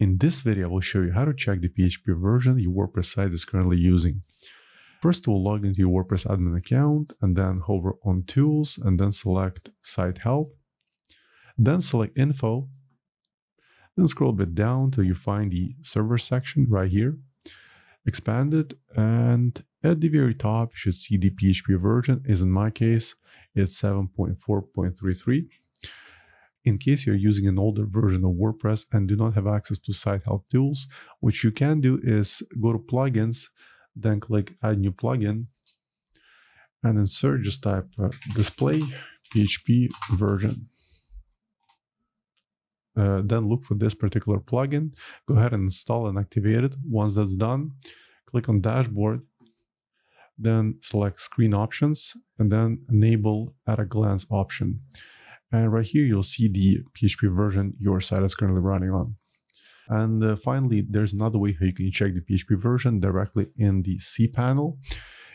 In this video, I will show you how to check the PHP version your WordPress site is currently using. First, we'll log into your WordPress admin account and then hover on Tools and then select Site Health. Then select Info. Then scroll a bit down till you find the Server section right here. Expand it and at the very top, you should see the PHP version is in my case, it's 7.4.33. In case you're using an older version of WordPress and do not have access to site health tools, what you can do is go to plugins, then click add new plugin, and in search just type uh, display PHP version. Uh, then look for this particular plugin. Go ahead and install and activate it. Once that's done, click on dashboard, then select screen options, and then enable at a glance option. And right here, you'll see the PHP version your site is currently running on. And uh, finally, there's another way how you can check the PHP version directly in the cPanel.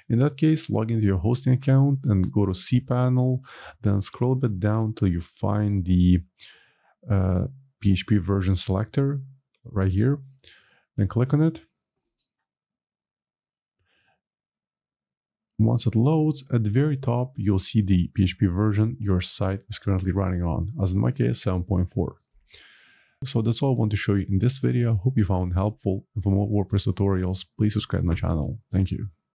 In that case, log into your hosting account and go to cPanel, then scroll a bit down till you find the uh, PHP version selector right here. Then click on it. Once it loads, at the very top, you'll see the PHP version your site is currently running on, as in my case, 7.4. So that's all I want to show you in this video. Hope you found helpful. And for more WordPress tutorials, please subscribe to my channel. Thank you.